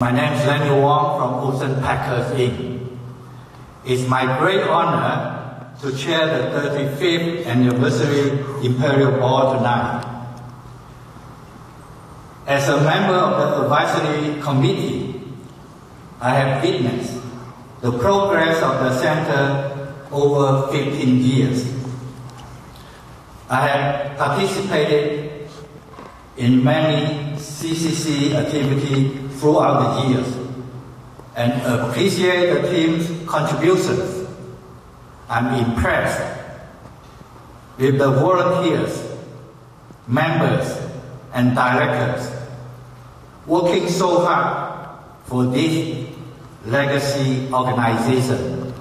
My name is Lenny Wong from Ocean Packers Inc. It's my great honor to chair the 35th anniversary Imperial Ball tonight. As a member of the advisory committee, I have witnessed the progress of the center over 15 years. I have participated in many CCC activities throughout the years and appreciate the team's contributions. I'm impressed with the volunteers, members, and directors working so hard for this legacy organization.